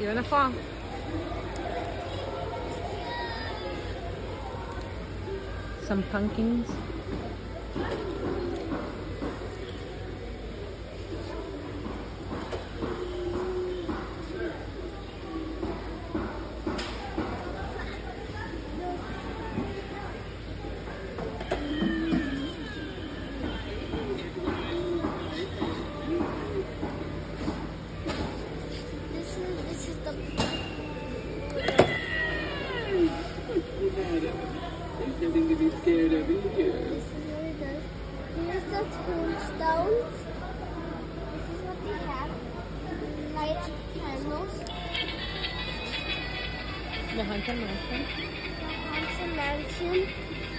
You're gonna fall. Some pumpkins. There's nothing to be scared of either. Here's the tombstones. This is what they have. Light candles. The haunted mansion. The haunted mansion.